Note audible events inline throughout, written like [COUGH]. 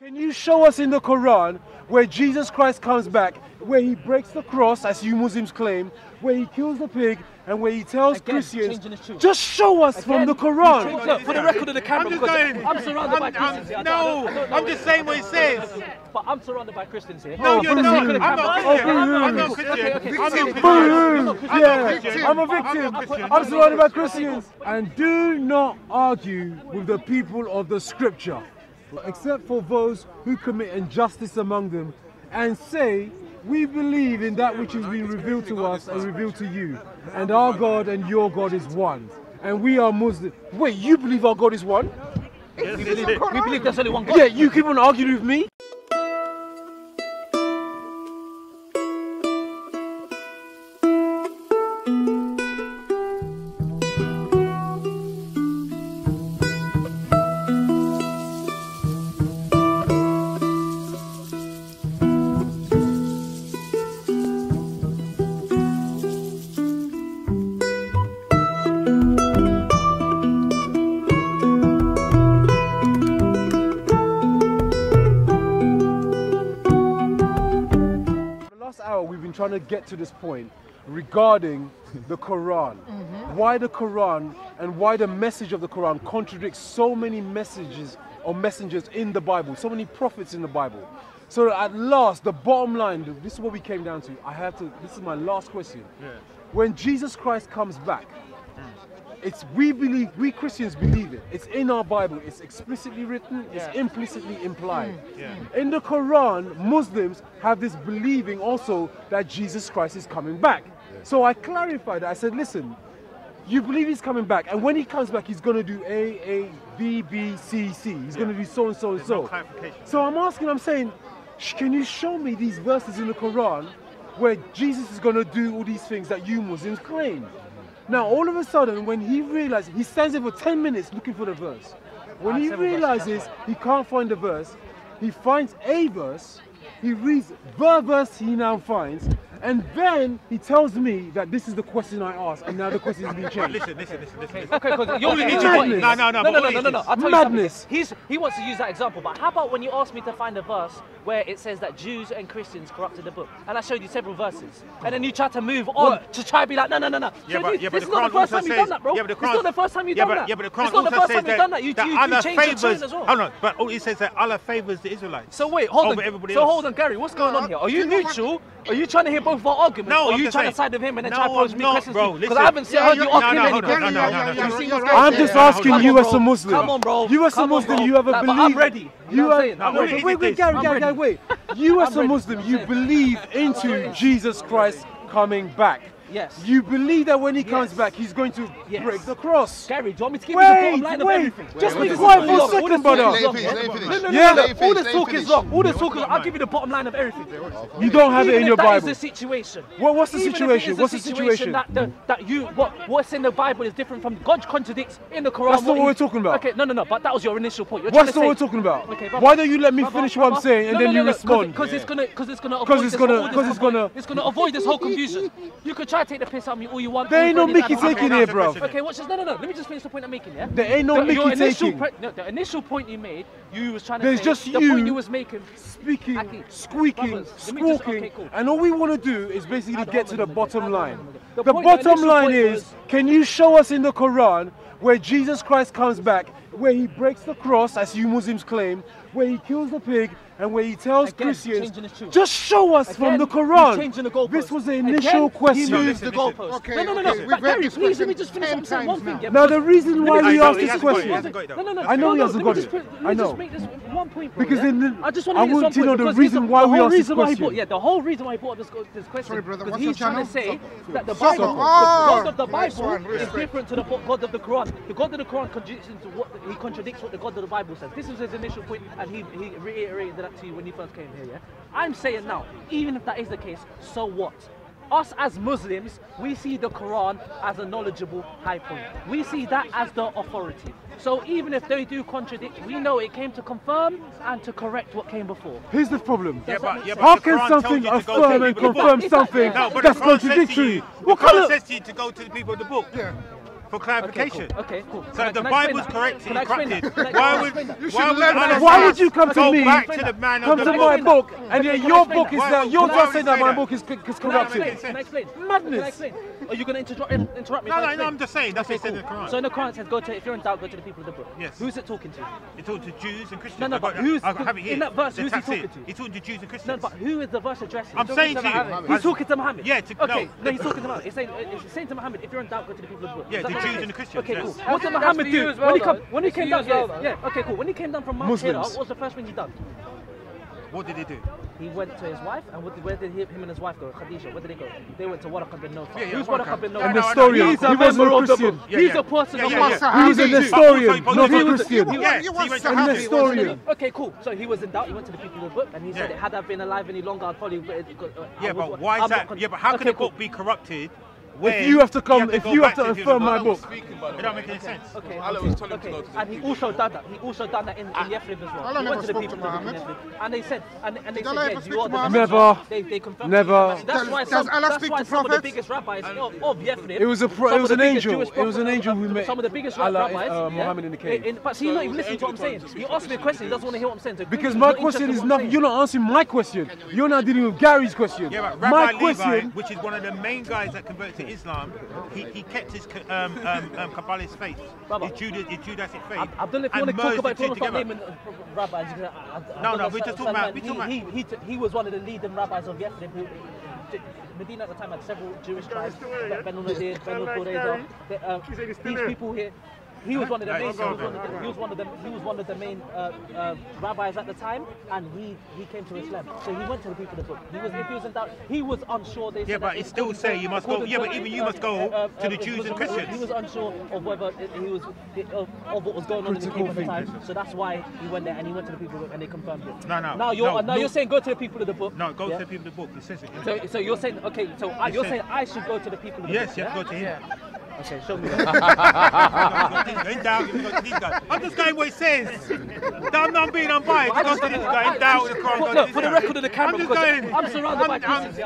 Can you show us in the Quran where Jesus Christ comes back, where he breaks the cross, as you Muslims claim, where he kills the pig, and where he tells Again, Christians, changing his tune. just show us from the Quran. Look, for the record of the camera, I'm just going. I'm surrounded I'm- Christians. I I'm- don't- I no, don't- I don't I'm just saying what it says. But I'm surrounded by Christians here. No, Oh, you're boo. not. The I'm not camera. Christian. Oh, I'm boo. not Christian. Okay, okay, I'm not okay. Christian. I'm Yeah, not Christian. I'm a I'm victim. Christian. I'm surrounded by Christians. And do not argue with the people of the scripture, except for those who commit injustice among them and say, We believe in that which has been revealed to us and revealed to you. And our God and your God is one. And we are Muslim. Wait, you believe our God is one? We believe, we believe there's only one God. Yeah, you keep on arguing with me? Trying to get to this point regarding the Quran. Mm-hmm. Why the Quran and why the message of the Quran contradicts so many messages or messengers in the Bible, so many prophets in the Bible. So at last, the bottom line, this is what we came down to. I have to, this is my last question. When Jesus Christ comes back, it's we believe we Christians believe it. It's in our Bible. It's explicitly written. It's implicitly implied. Mm. In the Quran, Muslims have this believing also that Jesus Christ is coming back. So I clarified. that. I said, listen, you believe he's coming back, and when he comes back, he's going to do A, A, B, B, C, C. He's going to do so and so and so. So I'm asking, I'm saying, can you show me these verses in the Quran where Jesus is going to do all these things that you Muslims claim? Now, all of a sudden, when he realizes, he stands there for 10 minutes looking for the verse. When Ah, he realizes he can't find the verse, he finds a verse, he reads the verse he now finds, and then he tells me that this is the question I asked, and now the question has been Right, changed. listen, listen, listen, listen. listen. Okay, because you're All it he's is your is- point. No, no, no, no, no, no, no, no, no. I'll tell you Madness. something. He's he wants to use that example, but how about when you asked me to find a verse where it says that Jews and Christians corrupted the book, and I showed you several verses, and then you tried to move on What? to try to be like, no, no, no, no. Yeah, So but, this- yeah, but this is not the first time you've done that, bro. Yeah, but the it's not the first time you've yeah, done but, that. Yeah, but the Quran it's not the also first says time you've done that. You, that you, you Allah changed your tune as well. Hold on, but all it says that Allah favors the Israelites. So wait, hold on. So hold on, Gary. What's going on uh, here? Are you you know what? neutral? Are you trying to hear both of our? No, or are I'm you trying to side with him and then No, try to pose me questions? bro. Because I haven't seen Yeah, you- you no, him no, any hold on, questions. no, no, no, yeah, no. yeah, You've seen yeah, what's yeah, going I'm just asking you as a. Muslim. Come on, bro. You as a Muslim, you have a belief. I'm ready. You know You what I'm are- saying? I'm No, wait, ready. wait, wait, Gary, I'm Gary, Gary, wait. [LAUGHS] You as a. Muslim, you believe into Jesus Christ coming back. Yes. You believe that when he comes Yes. back, he's going to Yes. break the cross. Gary, do you want me to give you the bottom Wait, line of wait. everything? Just Wait, be quiet for a wait. Second, brother. Let him yeah? finish, No, no, no, no, no. Let him All this talk is wrong. All this talk is. I'll give you the bottom line of everything. You don't have it in your that is Bible. the situation. What- what's the even if it situation? What's the situation? That, the, that you what what's in the Bible is different from God contradicts in the Quran. That's not what we're talking about. Okay, no, no, no. But that was your initial point. You're What's trying what we're talking about? Okay. Why don't you let me finish what I'm saying and then you respond? Because it's gonna, because it's gonna avoid Because it's gonna- because it's gonna avoid this whole confusion. You could try to take the piss out of me all you want. There ain't no Mickey taking here, bro. Okay, watch this. No, no, no. Let me just finish the point I'm making. Yeah. There ain't no The- Mickey initial taking. no, the initial point you made, you was trying to There's say. just the you point you was making. Speaking, Aki, squeaking, brothers, me just- squawking, okay, cool. and all we want to do is basically get to the hold on, hold bottom line. hold on, hold on. The The bottom line is, was- can you show us in the Quran where Jesus Christ comes back, where he breaks the cross, as you Muslims claim, where he kills the pig, and where he tells Again, Christians, changing his tune. just show us from the he's Quran. the. This was the Again, initial He moves the listen. goalpost. Okay, no, no, no, no. okay, But Gary, this please let me just finish what I'm saying. One times thing. now. Now the reason why we know, asked this hasn't got it, he question, hasn't got it, though. No, no, no. I know no, he hasn't let got it. just put- let me I know. one point, bro, Because yeah? then I just want I to make this want to know the reason why the we whole asked this reason why he question. brought- Yeah, the whole reason why he brought this, this question. Sorry, brother, Because he's your trying to channel? say that the Soccer. Bible, the God of the Bible one, is different to the God of the Quran. The God of the Quran contradicts into what he contradicts what the God of the Bible says. This was his initial point, and he, he reiterated that to you when he first came here. Yeah, I'm saying now, even if that is the case, so what? Us as Muslims, we see the Quran as a knowledgeable high point. We see that as the authority. So even if they do contradict, we know it came to confirm and to correct what came before. Here's the problem. Yeah, but, yeah, but How the can Quran something tells you to go to the and people of the for clarification. Okay, cool. Okay, cool. So can if the Bible's correct, he corrupted. Why would why would why would you come to me? Back to the man come to my book, and your book is now you're just saying that my book is corrupted. Madness. Are you going to interrupt, interrupt me? No, no, no, I'm just saying. That's okay, what cool. in the Quran. So in the Quran it says, go to, if you're in doubt, go to the people of the book. Yes. Who's it talking to? It's talking to Jews and Christians. No, no, I've got, who's, in that verse, the who's he talking to? He's talking to Jews and Christians. No, but who is the verse addressing? I'm saying to, to you. Muhammad. He's talking to Muhammad. Yeah, to, Okay, no, no he's talking to Muhammad. He's saying, he's saying to Muhammad, if you're in doubt, go to the people of the book. Yeah, the Jews and the Christians. Okay, cool. What did Muhammad do? When he come, came down, yeah, okay, cool. When he came down from Mount Hira, what was the first thing he done? What did he do? He went to his wife, and what, where did he, him and his wife go? Khadija, where did they go? They went to Waraqah bin Nawfal. Yeah, yeah, Who's Waraqah bin Nawfal? And Nestorian. He's a he member of the He's a person of Muslim. He's a historian. No a Christian. He was a historian. Okay, cool. So he was in doubt. He went to the people of the book, and he said, had I been alive any longer, I'd probably... Uh, uh, yeah, but why is that? Yeah, but how can the book be corrupted if you have to come, if you have to, affirm my book. It don't make any sense. Okay. okay. And he also done that. He also done that in, in Yathrib as well. I he went to the and they said, and, and they said, yeah, you are the never, they, they confirmed never. That's why some, that's why some of the biggest rabbis of, of It was a, it was an angel. It was an angel who met some of the biggest rabbis. Uh, Muhammad in the cave. But see, you're not even listening to what I'm saying. You asked me a question. He doesn't want to hear what I'm saying. Because my question is nothing. You're not answering my question. You're not dealing with Gary's question. My question, which is one of the main guys that converted. Islam, he, he kept his um, um, um, Kabbalist faith, Rabbi, his, Judah, his Judaic faith. Abdullah, if you want to talk about, talk about him and uh, rabbis, Abdullah no, no, we're just talking about, we're. He, he, he, he was one of the leading rabbis of yesterday. Medina at the time had several Jewish tribes, Banu Nadir, Banu Qurayza. These people here, he was one of the main. He was one of the, he was one of the, main uh, uh, rabbis at the time, and he he came to Islam. So he went to the people of the book. He was if he was in doubt, he was unsure. They yeah, but he still say you must go. Yeah, but even you must go uh, uh, to the uh, Jews and Christians. He was unsure of whether it, he was of, uh, of, what was going on Critical in the people at the time. So that's why he went there and he went to the people of the book and they confirmed it. No, no. Now you're no, now no. you're saying go to the people of the book. No, go yeah? to the people of the book. He says it. So, so you're saying okay. So you're saying I should go to the people of the book. Yes, you have to go to him. Show me in doubt, you. I'm just going what he says. I'm not being unbiased. You go to in doubt, the. Look, for the record of the camera, I'm just going. I'm surrounded by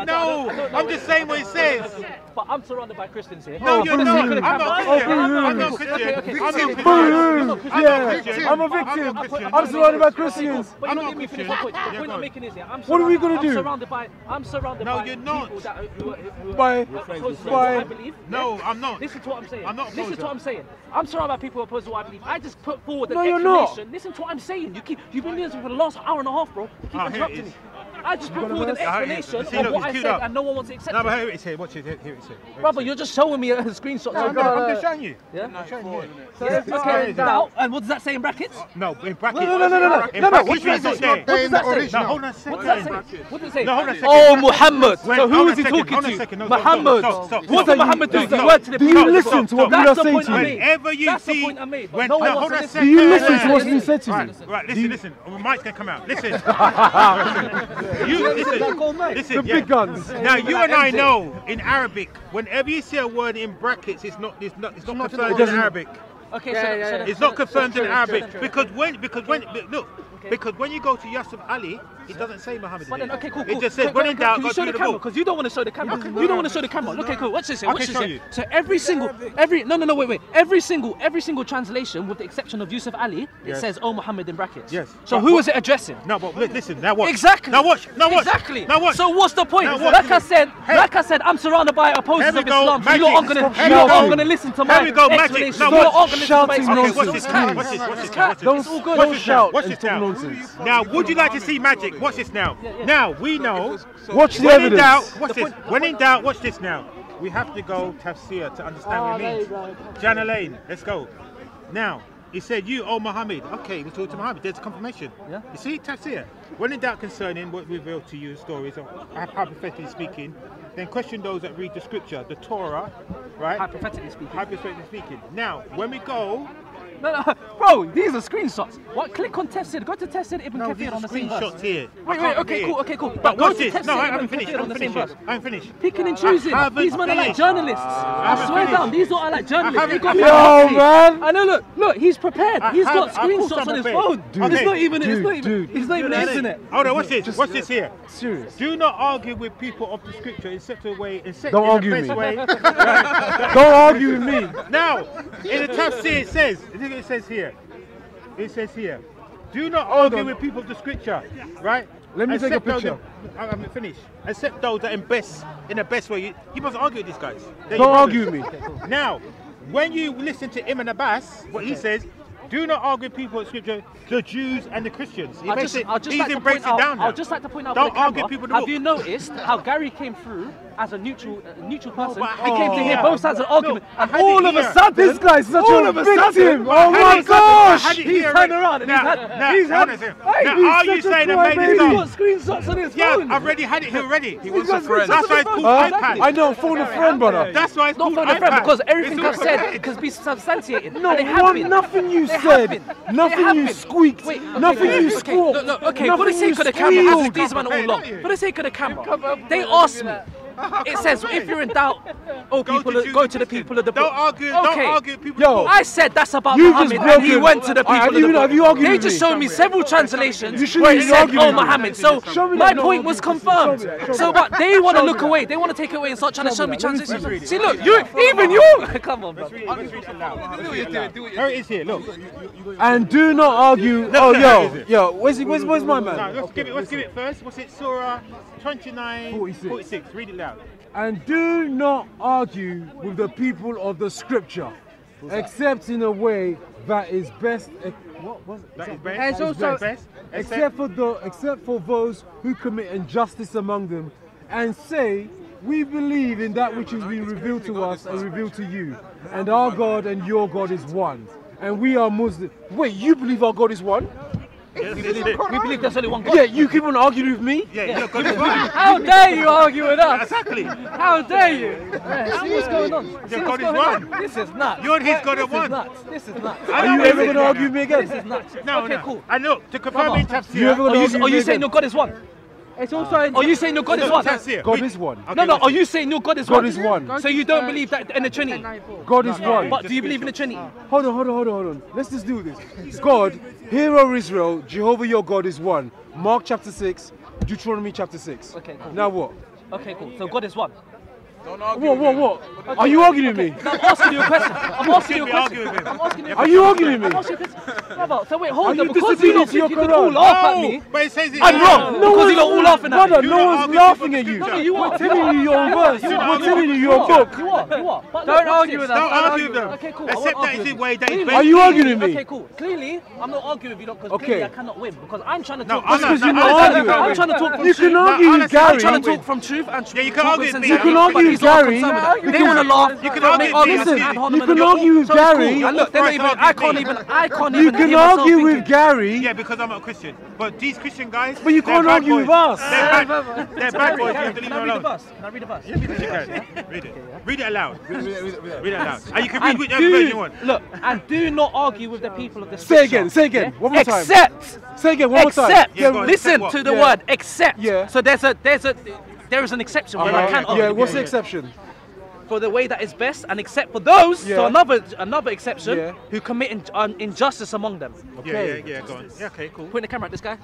No, I'm just saying what he says but I'm surrounded by Christians here. No, oh, you're not. I'm not Christian. I'm not Christian. I'm a victim. I'm surrounded by Christians. I'm not Christian. The point I'm making is here. What are we going to do? I'm surrounded by. I'm surrounded by. No, you're not. By. By. No, I'm not. Listen to what I'm saying. I'm not. Listen to what I'm saying. I'm surrounded by people who oppose what I believe. I just put forward an explanation. Listen to what I'm saying. You keep. You've been doing this for the last hour and a half, bro. Keep ah, interrupting me. I just put forward an explanation of what I said, up. and no one wants to accept it. no, but here it is. Here, watch it. Here, here it's here. here Brother, you're just showing me uh, [LAUGHS] a screenshot. No, no, no, I'm just showing you. Yeah. I'm showing you. Yeah. Okay. Now, and what does that say in brackets? No, in brackets. No, no, no, no, no. No, no. Which means it's not there in the original. No, hold on a second. What does that say? What does it say? No, hold on a second. Oh, Muhammad. So who is he talking to? Muhammad. What does Muhammad do? Do you listen to what we are saying to you? Whenever you see, when no hold on a second. Do you listen to what he said to you? Right, listen, listen. Mike's gonna come out. Listen. You, listen, listen, the yeah. big guns. Now you and I know in Arabic, whenever you see a word in brackets, it's not, it's not, it's not confirmed in Arabic. Okay, so, it's not confirmed in Arabic because when, because when, look, Okay. Because when you go to Yusuf Ali, it doesn't say Muhammad. Well, then, okay, cool, cool. It just says, can, when in doubt, go through the, the camera? Because you don't want to show the camera. Okay, you don't want to show the camera. Okay, cool. What's this. Watch this. Here. So every single, every no, no, no, wait, wait. Every single, every single translation, with the exception of Yusuf Ali, yes. it says, "Oh Muhammad" in brackets. Yes. So but, who is it addressing? No, but listen. Now watch. Exactly. Now watch. Now watch. Exactly. Now watch. So what's the point? Now watch. Like I said, hey. like I said, I'm surrounded by opposers of Islam. So you're not gonna, you're not gonna listen to my. Here we go, magic. Now watch. Shouting nonsense. Watch this. Watch this. Watch this. It's all good. Watch this nonsense. Now, would you like to see magic? Watch this now. Now, we know. Watch the evidence. Doubt, watch this. When in doubt, watch this now. We have to go tafsir to understand what it oh, means. Jalalayn, let's go. Now, he said, You, oh, O Muhammad. Okay, we talk to Muhammad. There's confirmation. Yeah. You see, Tafsir. When in doubt concerning what revealed to you stories, hypothetically speaking, then question those that read the scripture, the Torah, right? Hypothetically speaking. Hypothetically speaking. Now, when we go no, no, [LAUGHS] bro, these are screenshots. What? Click on Tefsir. Go to Tefsir Ibn no, Kathir on the same verse. here. Wait, wait, okay, cool, okay, cool. But go to Tefsir no, I haven't finished. I haven't finished. I haven't finished. Picking and choosing. These men are like journalists. I swear down, these are like journalists. They got me Yo, man. I know, look, look, he's prepared. He's got screenshots on his phone. Dude, it's not even, it's not even, it's not even internet. Hold on, what's this? What's this here? Serious. Do not argue with people of the scripture in such a way, Don't argue with me. [LAUGHS] Don't argue with me. Now, in the Tefsir it says, thing it says here. It says here. Do not Hold argue on. with people to scripture, right? Let me Accept take a picture. That, I'm finished. Except those that in best in the best way. You, you must argue with these guys. They're Don't argue with me. [LAUGHS] Now, when you listen to Ibn Abbas, what he says, do not argue with people in scripture, the Jews and the Christians. He makes just, it, just he's like embraced down. I'll just like to point out. Don't argue camera, people. Have you noticed how Gary came through? as a neutral uh, neutral oh, person no, and came to hear yeah. both sides of the argument. No, and all of a sudden, this guy's such all a of a victim. Sudden, oh my gosh! He's here, turned around and now, he's had. Now, he's had. Hey, now, are you saying that made it up? He's got screenshots on his phone. I've already had it here already. He wants a friend. That's why it's called iPad. I know, for a friend, brother. That's why it's called iPad. Not for a friend because everything I've said can be substantiated. No, nothing you said. Nothing you squeaked. Nothing you squawked. Okay, for the sake of the camera, these men are all long. For the sake of the camera, they asked me. [LAUGHS] It says if you're in doubt, oh go people, to, go to the people of the book. Don't argue. Okay. Don't argue. People Yo, I said that's about you Muhammad, and he went to the people. Of the book. they just showed me several translations where it said, "Oh Muhammad." So my point was confirmed. So, but they want to look away. They want to take away and start trying to show me translations. See, look, you even you. Come on, bro. Here it is. Here, look. And do not argue. Oh, yo, yo, where's where's where's my man? Let's give it. Let's give it first. What's it? Surah 29, 46. Read it. And do not argue with the people of the scripture, except in a way that is best. What was it? That is best. Best, except, for the, except for those who commit injustice among them, and say we believe in that which has been revealed to us and revealed to you. And our God and your God is one. And we are Muslim. Wait, you believe our God is one? We, believe, there's only one God. Yeah, you keep on arguing with me. Yeah, yeah. yeah God is. How dare you argue with us? exactly. How dare you? Yeah, see what's going on. Your see God is one. On? This is nuts. You're his God at one. Nuts. This is nuts. Are you ever going to argue with me again? This is nuts. No, okay, no. Cool. And look, to confirm in You ever going to argue Are you saying your God is one? It's ah. also. Uh, oh, are you saying no God is one? God is one. No, no. Are you saying no God is God one? God is one. So you don't believe that in the Trinity? God is one. But do you believe in the Trinity? Hold on, hold on, hold on, hold on. Let's just do this. God, Hear, O Israel, Jehovah your God is one. Mark chapter six, Deuteronomy chapter six. Okay. Cool. Now what? Okay, cool. So God is one. Don't argue. What? What? What? what are you arguing okay. with me? I'm asking you a question. I'm asking you a question. I'm asking. Are you arguing with me? Brother, so wait, hold on. Because you lot you could all laugh at me. But it says it. I'm wrong. No one's all laughing at me. Brother, no one's laughing at you. Brother, you are telling you your words. We're telling you your book. You are. You are. Don't argue with them. Don't argue with them. Okay, cool. Accept that is the way that is. Are you arguing with me? Okay, cool. Clearly, I'm not arguing with you because clearly I cannot win because I'm trying to talk. No, because you're not arguing. I'm trying to talk from truth. You can argue, with Gary. I'm trying to talk from truth and truth. Yeah, you can argue with me. You can argue argue Gary. They want to laugh. You can argue Listen, you can argue with Gary. I can't even. I can't even. You can argue with Gary. Yeah, because I'm a Christian. But these Christian guys. But you can't argue with us. They're bad boys. [LAUGHS] They're bad boys. You have to leave them alone. Can read the bus. Read it. Read it aloud. Read it aloud. And you can read whichever version you want. Look, and do not argue with the people of the. Say again. Say again. One more time. Except. Say again. One more time. Except. Listen to the word. Except. Yeah. So there's a there's a there is an exception uh -huh. where I uh-huh. can. Yeah, what's the exception? for the way that is best, and except for those, yeah. so another another exception, yeah. who commit in, um, injustice among them. Okay. Yeah, yeah, yeah, go on. Yeah, okay, cool. Point the camera at this guy.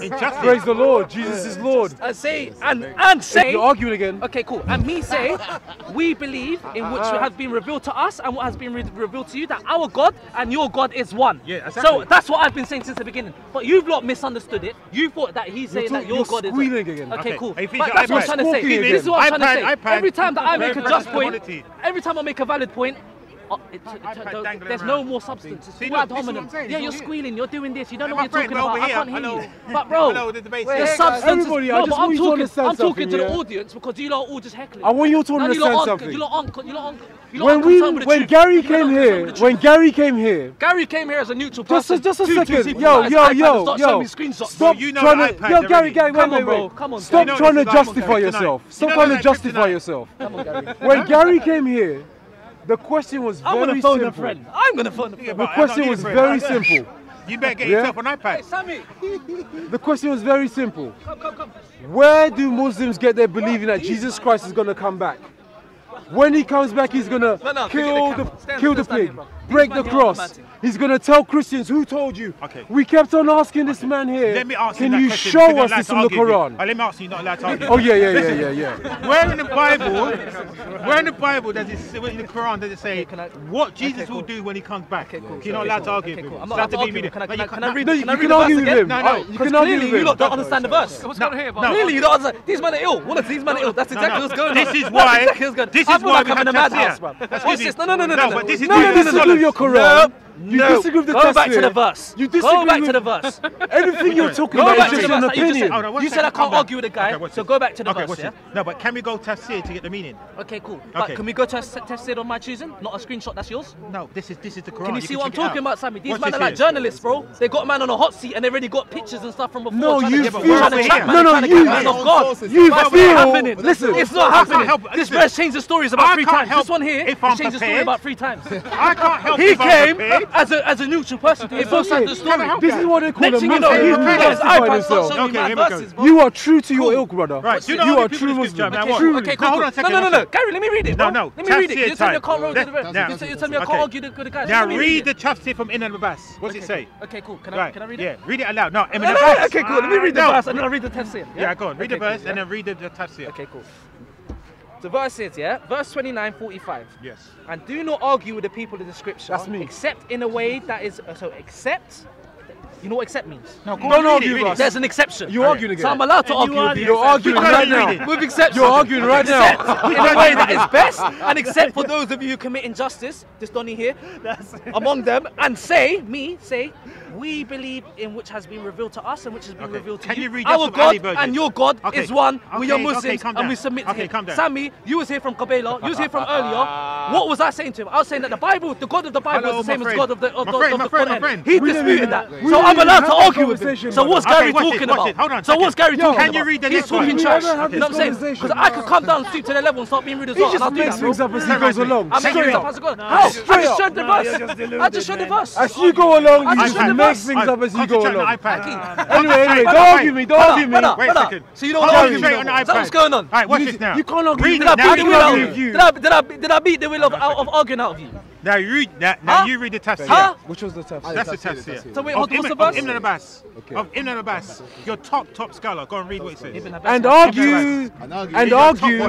He ah. just praise the Lord. Jesus is Lord. And say and and say. You're arguing again. Okay, cool. And me say, [LAUGHS] we believe in which uh-huh. has been revealed to us and what has been re revealed to you that our God and your God is one. Yeah, exactly. So that's what I've been saying since the beginning. But you've not misunderstood it. You thought that he's saying that your God is. Squealing again. Okay, cool. But that's what I'm trying to say. This is what I'm trying to say. Every time that I make a just point, every time I make a valid point, Oh, there's no more substance. It's See. Yeah, you're squealing. You're doing this. You don't know what you're talking about. I can't hear you. But bro, the substance. No, but I'm talking. I'm talking to the audience because you lot all just heckling. I want you to understand something. You lot aren't. You lot aren't. When we, when Gary came here, when Gary came here, Gary came here as a neutral person. Just a, just a second. Yo, yo, yo, yo. Stop trying to. Yo, Gary, Gary, wait, wait, wait. Come on. Stop trying to justify yourself. Stop trying to justify yourself. When Gary came here. The question was I'm very simple. I'm gonna phone a friend. I'm gonna phone a friend. The question was very simple. You better get yeah? yourself an iPad. Hey, Sammy. [LAUGHS] the question was very simple. Come, come, come. Where do Muslims get their believing that Jesus Christ is gonna come back? When he comes back, he's gonna no, no, kill the, the, kill the pig break the cross. He's going to tell Christians, who told you? Okay. We kept on asking this okay. man here, let me ask can you, you question, show us this in the Quran? Oh, let me ask you, not allowed to oh, argue. Oh, yeah, yeah, yeah, yeah, yeah. [LAUGHS] Where in the Bible, where in the Bible does it, say? in the Quran does it say what Jesus okay, cool. will do when he comes back? Okay, cool. You're not allowed to argue with him. I'm not allowed to be Can I read No, you can argue with him. No, no. clearly. You don't understand the verse. What's going on here? Really, you don't understand. These men are ill. What are these men ill. That's exactly what's going on. This is why. This is why we have to What's this? No, no, no, no. No, no, no, no your Quran. Nope. You no. disagree with the Go back here. to the verse. You disagree Go back with... to the verse. Everything you're [LAUGHS] talking about is just an opinion. You, just, oh, no, you said I can't argue with a guy, okay, so go back to the okay, verse, yeah? No, but can we go Tafsir to get the meaning? Okay, cool. Okay. But can we go to Tafsir on my choosing? Not a screenshot, that's yours? No, this is this is the Quran. Can you see you what I'm talking about, Sammy? These men are like journalists, bro. They got a man on a hot seat and they already got pictures and stuff from before. No, you feel... No, no, you... You feel... Listen, it's not happening. This verse changed the stories about three times. This one here changed the story about three times. I can't help He came as a as a neutral person, it feels like the story. This is what they call a man. You know, You are true to your ilk, brother. Right, you, are true Muslim. Okay, Hold on a second. No, no, no, no. Gary, let me read it. No, no. Let me read it. You tell me I can't roll to the You tell me I can't argue the guys. Now read the tafsir from Ibn Abbas. What's it say? Okay, cool. Can I can I read it? Yeah, read it aloud. No, Ibn Abbas. Okay, cool. Let me read the verse and then I'll read the tafsir. Yeah, go on. Read the verse and then read the tafsir. Okay, cool. So verse is, yeah? Verse 29, 45. Yes. And do not argue with the people of the scripture. That's me. Except in a way that is, so except you know what accept means? No, go don't argue with us. There's an exception. You're arguing again. So I'm allowed to and argue. You with you. You're arguing right now. With exceptions. You're arguing right now. In a way that is [LAUGHS] best, and except for those of you who commit injustice, this Donny here, among them, and say, me, say, we believe in which has been revealed to us and which has been okay. revealed to Can you. you read Our God and your God okay. is one. Okay. We are Muslims and we submit to him. Sammy, you was here from Kabela. You was here from earlier. [LAUGHS] What was I saying to him? I was saying that the Bible, the God of the Bible, is the same as God of the of the Quran. He disputed that. So I'm allowed to argue with him. So what's Gary talking about? Hold on. So what's Gary talking about? Can you read the He's talking trash. You know what I'm saying? Because I could come down and stoop to their level and start being rude as well. He just makes things up as he goes along. Straight up as I go I just showed the bus. I just showed the bus. As you go along, you just make things up as you go along. Anyway, anyway, don't argue me. Don't argue me. Wait a second. So you don't argue me. What's going on? All right, watch this now. You can't argue me. Did I beat the will? Did I beat the will out of arguing out of you? Now you read that. Now Huh? you read the tafsir. Huh? Which was the tafsir? That's the tafsir. So wait, what- Of Ibn Abbas. Okay. Of Ibn Abbas. Your top top scholar. Go and read what it says. And argue, And argue.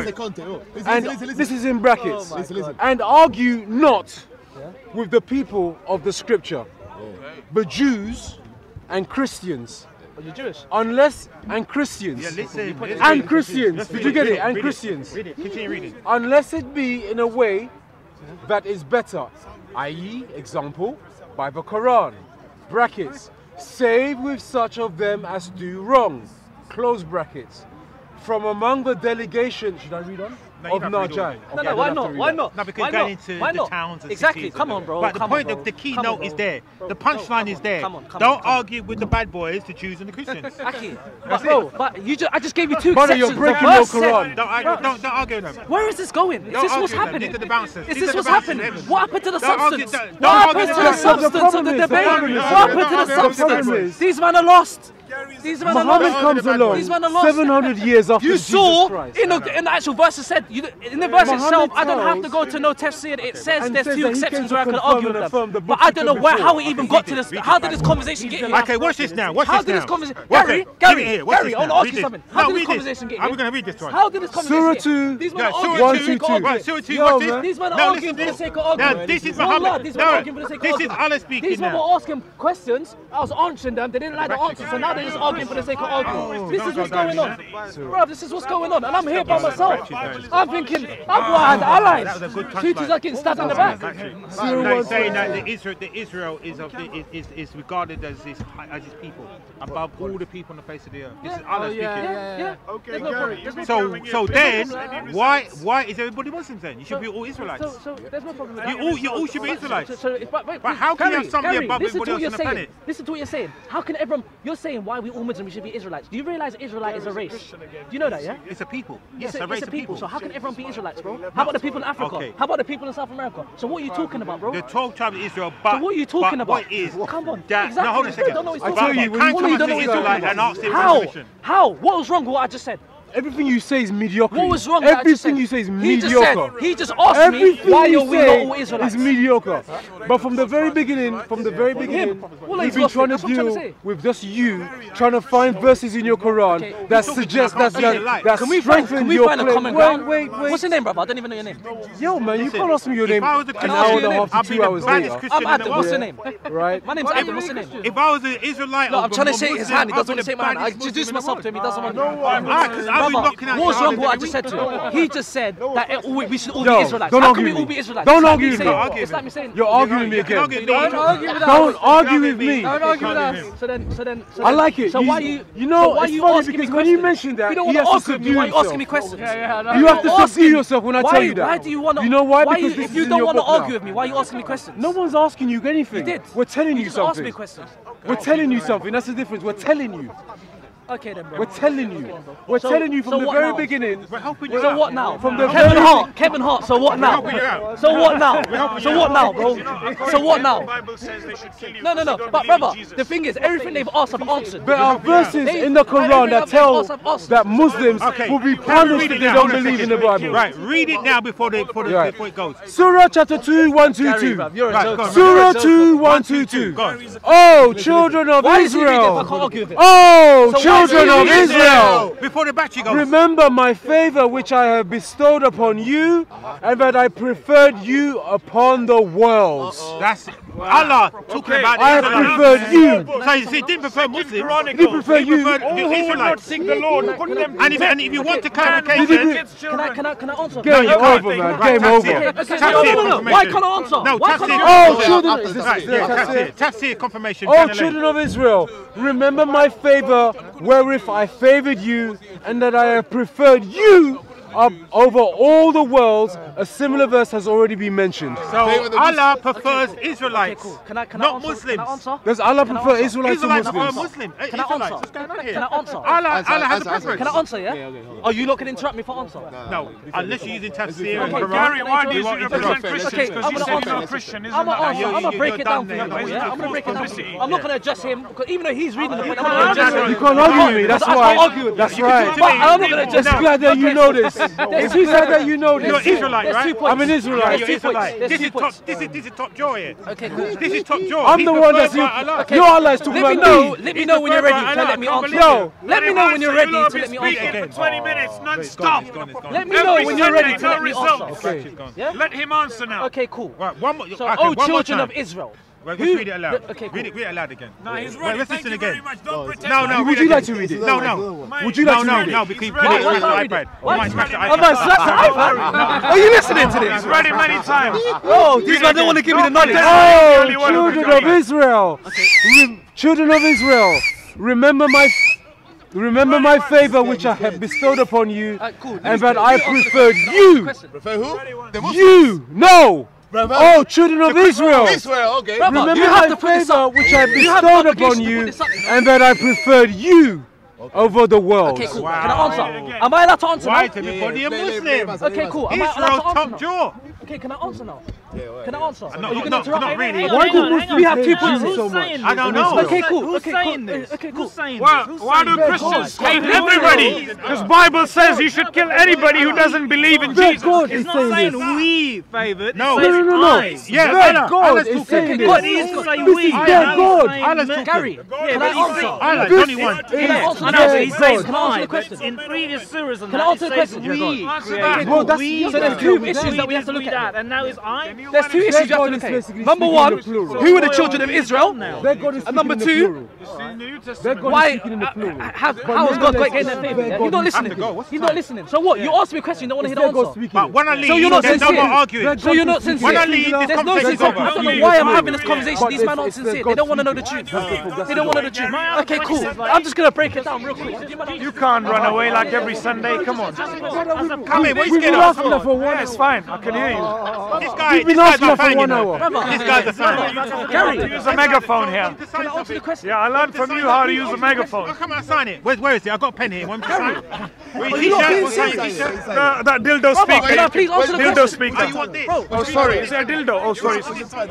and this is in brackets, and argue not with the people of the scripture, but Jews and Christians. Are you Jewish? Unless and Christians. Yeah, listen. And Christians. Did you get it? And Christians. Read it. Continue reading. Unless it be in a way that is better, i.e., example, by the Quran. Brackets. Save with such of them as do wrong. Close brackets. From among the delegation, should I read on? no, of Najran. No, no, why not? Why not? No, because why going not? into why the not? towns and Exactly, come on, bro. But the point, on, the, the key come note on, is there. the punchline is there. Come on, come Don't on, argue with the bad boys, the Jews and the Christians. [LAUGHS] Aki, but bro, but you just, I just gave you two Brother, you're breaking your Quran. Don't, argue, don't, don't argue with them. Where is this going? Is this what's happening? These are the bouncers. Is this what's happening? What happened to the substance? What happened to the substance of the debate? What happened to the substance? These men are lost. These men Muhammad comes along 700 years after You saw, in, a, in the actual verse it said, you, in the verse Muhammad itself, I don't have to go to no tafsir. It says there's says two exceptions where I can argue with them. The but I don't know where, how we even got to this. How did this conversation get here? Okay, watch this now. Watch how this now. Did this conversation... Gary, Gary, Gary, Gary, I want to ask you something. How did this conversation get here? Are we going to read this one? How did this conversation get here? Surah 2. Surah 2, watch this. These men arguing for the sake of argument. This is Muhammad. These. This is Allah speaking. These men were asking questions. I was answering them. They didn't like the answers, so now they're just arguing for the sake of arguing. Oh, this is what's going on, bro. This is what's going on, and I'm here by myself. I'm thinking, I've got allies. That was a good Two touchline. are getting stabbed in the back. No, he's saying that the Israel, the Israel is, of the, is, is regarded as his, as his people above all the people on the face of the earth. This is Allah Oh, yeah, speaking. Yeah, yeah. Okay, no Gary, problem. There's no So, so then, why, why is everybody Muslims then? You should be all Israelites. So, so there's no problem with You all- you all should be Israelites. So, so, but, wait, But how can you have somebody Gary, above everybody else on the saying. planet? Listen to what you're saying. How can everyone? You're saying why we all Muslims should be Israelites. Do you realize Israelite is a race? Do you know that, yeah? It's a people. Yes, it's a, race it's a people. So how can everyone be Israelites, bro? How about the people in Africa? Okay. How about the people in South America? So what are you talking about, bro? The 12 tribes of Israel, but so what are you talking about? What is Come on. That, exactly. No, hold on a second. I tell you, when you come to Israelite and ask him How? How? What was wrong with what I just said? Everything you say is mediocre. What was wrong? Everything you say is mediocre. He just, said, he just asked Everything me why you are we not all Israelites. It's mediocre. But from the very beginning, from the very beginning, well, we've been trying to deal trying to with just you trying to find verses in your Quran okay. that suggest that that, that can we strengthen find, can we your find claim. A common ground? Wait, wait, wait. What's your name, brother? I don't even know your name. Yo, man, you Listen, can't ask me your name. If I was a an hour and a half to two hours later. I'm Adam. What's your name? Right. My name's Adam. What's your name? If I was an Israelite, no, I'm trying to shake his hand. He doesn't want to shake my hand. I introduce myself to him. He doesn't want to. No, how brother, what's wrong with what I just said to you? He just said that it, we should all Yo, be Israelites. Don't How argue can we all be Israelites? Don't argue with me. It's like me saying... You're arguing me again. Don't argue with us. Don't argue with me. Don't argue with us. So then... so then. I like it. So why you... You know, why it's funny because when you mentioned that, You know to subdue himself. Why are you asking me questions? You have to subdue yourself when I tell you that. Why do you want to... You know why? Because If you don't want to argue with me, why are you asking me questions? No one's asking you anything. You did. We're telling you something. Ask me questions. We're telling you something. That's the difference. We're telling you. Okay then, bro. We're telling you. We're so, telling you from so the very now? beginning. We're helping you. So out. what now? From the Kevin very Hart. Kevin Hart. So what now? So what now? So what now, bro? So what now? No, no, no. But brother, the thing is, everything they've asked, I've answered. There are verses in the Quran that tell that Muslims will be punished if they don't believe in the Bible. Right. Read it now before the before it goes. Surah chapter two one two two. Surah two one two two. Oh, children of Israel. Oh, children children of Israel. Before the battery goes. Remember my favor which I have bestowed upon you, and that I preferred you upon the world. That's it. Allah took okay. about I prefer you. So he didn't prefer Muslims. He preferred you. Preferred All who would not seek the Lord, condemn and, if, and if you want to clarification... Can I, can I, can I answer? Game no, over, man. Game over. No, no, Why can't I answer? No, Tafsir. All children... Tafsir confirmation. All children of Israel, remember my favor wherewith I favored you and that I have preferred you um, over all the worlds, a similar verse has already been mentioned. So Allah prefers okay, cool. Israelites, okay, cool. can I, can not I answer, Muslims. Can I Does Allah can prefer Israelites, Israelites to Muslims? Muslim. Can, I answer? Can, can I answer? Allah, answer, Allah has answer, a preference. Can I answer, yeah? yeah okay, Are you not going to interrupt me for answer? No, unless you're using tafsir okay, Gary, why do you want to represent Christians? Because you said you're not Christian, isn't it? I'm going to break it down for you. I'm going to break it down for you. I'm not going to address him, even though he's reading the point, You can't argue with me, that's why. That's right. I'm not going to address him. I'm glad that you know this. If you said that, you know this. You're Israelite, right? I'm an Israelite. You're Israelite. This is top. This is this is top jaw here. Okay, cool. This is top jaw. I'm the one that's you. Your Allah is talking about me. Let me know when you're ready. to Let me answer. No. Let me know when you're ready. to Let me answer. For 20 minutes, non-stop. Let me know when you're ready. to No results. Let him answer now. Okay, cool. One more. So, oh, children of Israel. We're going read it aloud. The, okay, cool. Read it, read it aloud again. No, he's ready. Well, let's Thank listen you again. very much. Don't no, pretend. No, no. Would you like to read it? No, no. Would you like to read it? No, no. Because he put it on his iPad. We might. I might smash the iPad. Are you listening to this? He's read it many times. Oh, these guys don't want to give me the knowledge. Oh, children of Israel. Children of Israel, remember my Remember my favor which I have bestowed upon you, and that I preferred you. Prefer who? You! No! Brother. Oh, children of the Israel. Israel, okay. Brother, Remember my favour which I bestowed upon you, and that I preferred you Okay. over the world. Okay, cool. Wow. Can I answer? Am I allowed to answer Why now? Why is everybody yeah, a Muslim? Okay, cool. Am Israel I allowed to answer now? Okay, can I answer now? Can I answer? No, you not, oh, not, not, not really. Why do Muslims have two pussies so much? I don't know. Okay, cool. Okay, cool. Okay, cool. Why, do Christians hate everybody? Because Bible says you should kill anybody who doesn't believe in Jesus. God it's not saying we favored. No, no, no, no. Yeah, their God is saying this. What is saying we? This is their God. Allah's Gary. Can I answer? Allah, only one. Can I answer the question? In previous surahs, can I answer the? We. Bro, that's two issues that we have to look at, and now is I. There's two issues you have to look at. Number one, who are the children of Israel? And number two, why? Uh, uh, how is God going to favour? You're not listening. You're not listening. So what? You ask me a question, you don't want to hear the answer. I so you're not sincere. No arguing. So you're not sincere. There's no sincere. I don't know why I'm having this conversation. These men aren't sincere. They don't want to know the truth. They don't want to know the truth. Okay, cool. I'm just gonna break it down real quick. You can't run away like every Sunday. Come on. Come in. What are you scared of? Yeah, it's fine. I can hear you. This guy been This asking guy's her a for one you know. hour. This guy's a fan. Gary, Use a megaphone here. can I answer the question? Yeah, I learned from you how to use a Oh, megaphone. come on, sign it. Where, where is it? I've got a pen here. Want me to sign it? You lot t-shirt? being your serious? t-shirt? That, that dildo Brother, can I speaker. please answer the Dildo speaker. Oh, you want this? Oh, sorry. Is there a dildo? Oh, sorry.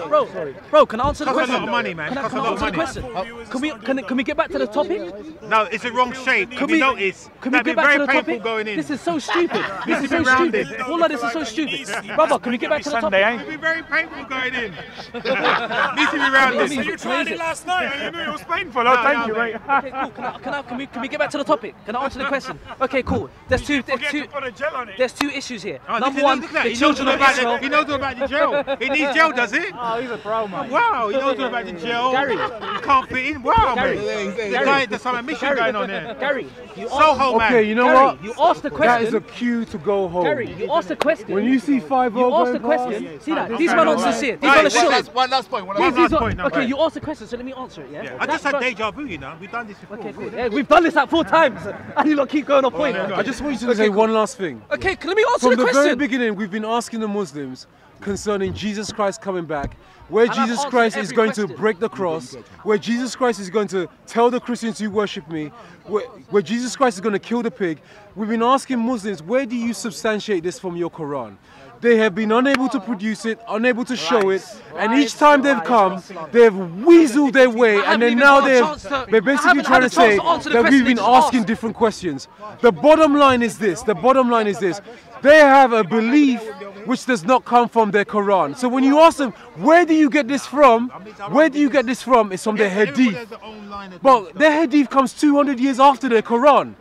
Bro, bro, can I answer the Costs a question? lot of money, man. Can I, Costs can a I lot of answer the money. question? Oh. Can we can, can we get back to the topic? No, it's the wrong shape. Can Can we notice? Can we get back to the topic? This is so stupid. This is so stupid. All of this is so stupid. Brother, can we get back to the topic? It'd be very painful going in. [LAUGHS] Needs to be rounded. You tried it last night and you knew it was painful. Oh, thank you, mate. Okay, cool. Can, I, can, I, can, we, can we get back to the topic? Can I answer the question? Okay, cool. There's two. There's two. to put a gel on it. There's two issues here. Oh, Number one, look the He knows children all of about Israel. the, he knows all about the gel. It needs gel, does he? Oh, he's a pro, man. Oh, wow, he knows all about the gel. Gary. You can't fit in. Wow, Gary. mate. The guy, there's some mission Gary, going on there. Gary, you asked, Soho man. Okay, you know Gary, what? you asked the question. That is a cue to go home. Gary, you asked the question. When you see five you asked the question. See that? These men aren't sincere. These Right, men are right, shit. One last point. One One last last point now, okay, right. you asked the question, so let me answer it. Yeah. I just had deja vu, you know. We've done this before. Okay, cool. Yeah, we've done this like four times, and you lot keep going off point. yeah, go I just want you to say one last thing. Okay, can- let me answer From the the very beginning, we've been asking the Muslims concerning Jesus Christ coming back, where I've Jesus Christ is every going to break the cross, where Jesus Christ is going to tell the Christians who worship me, where, where Jesus Christ is going to kill the pig. We've been asking Muslims, where do you substantiate this from your Quran? They have been unable to produce it, unable to show it, and each time they've come, they've weaseled their way, and then now they're, they're basically trying to say to answer the that we've been asking different questions. The bottom line is this, the bottom line is this. They have a belief which does not come from their Quran. So when you ask them, where do you get this from? Where do you get this from? It's from their hadith. their own line of But their hadith comes 200 years after their Quran.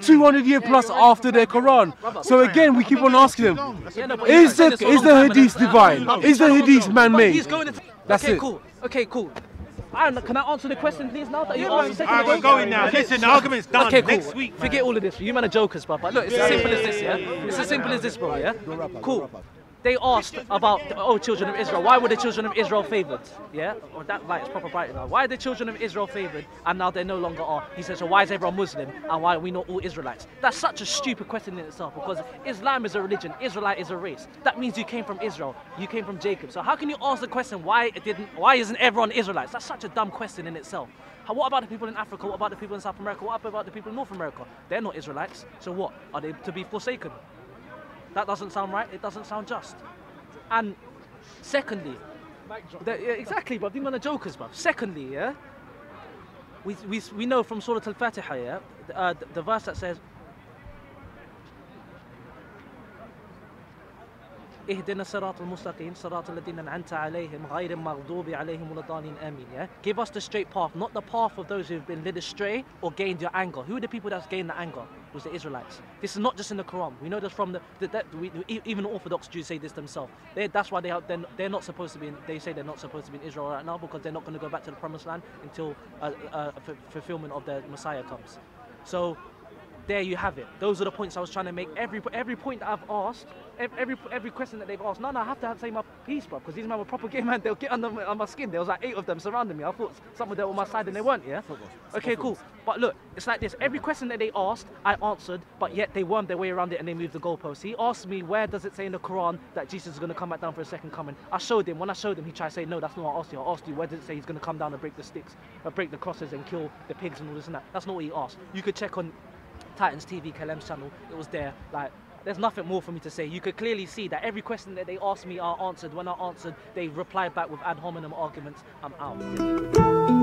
200 years plus after their Quran. So again, we keep on asking them, Yeah, no, but is the, is the hadith I- I- divine? Is the hadith man-made? He's going into. That's okay, it. cool. Okay, cool. And can I answer the question, please, now that you All asked a second we're going now. Listen, the argument's done. Okay, cool. Next week, man. Forget all of this. You man are jokers, bro. But look, it's as simple as this, yeah? It's as simple as this, bro, yeah? Cool. They asked about, oh, children of Israel, why were the children of Israel favored? Yeah? Or that light is proper bright now. Why are the children of Israel favored and now they no longer are? He says, so why is everyone Muslim and why are we not all Israelites? That's such a stupid question in itself because Islam is a religion, Israelite is a race. That means you came from Israel, you came from Jacob. So how can you ask the question, why it didn't, why isn't everyone Israelites? That's such a dumb question in itself. What about the people in Africa? What about the people in South America? What about the people in North America? They're not Israelites. So what? Are they to be forsaken? That doesn't sound right. It doesn't sound just. And secondly, the, yeah, exactly, but these are jokers, bruv. Secondly, yeah, we, we, we know from Surah Al-Fatiha, yeah, uh, the, the verse that says, اهدنا الصراط المستقيم صراط الذين أنعمت عليهم غير المغضوب عليهم ولا الضالين آمين yeah give us the straight path not the path of those who've been led astray or gained your anger who are the people that's gained the anger it was the Israelites this is not just in the Quran we know this from the, the that we, we- even Orthodox Jews say this themselves they, that's why they are they're, they're not supposed to be in, they say they're not supposed to be in Israel right now because they're not going to go back to the promised land until uh, uh, f- fulfillment of the Messiah comes so there you have it. Those are the points I was trying to make. Every every point that I've asked, every every question that they've asked. No, no, I have to have, say my piece, bro, because these men were proper gay man. They'll get under my, on my skin. There was like eight of them surrounding me. I thought some of them were on my side and they weren't. Yeah. Okay, cool. But look, it's like this. Every question that they asked, I answered, but yet they wormed their way around it and they moved the goalpost. He asked me, where does it say in the Quran that Jesus is going to come back down for a second coming? I showed him. When I showed him, he tried to say, no, that's not what I asked you. I asked you, where does it say he's going to come down and break the sticks, or break the crosses and kill the pigs and all this and that? That's not what he asked. You could check on Titans TV, Kalem's channel, it was there. Like, there's nothing more for me to say. You could clearly see that every question that they asked me, are answered. When I answered, they replied back with ad hominem arguments. I'm out.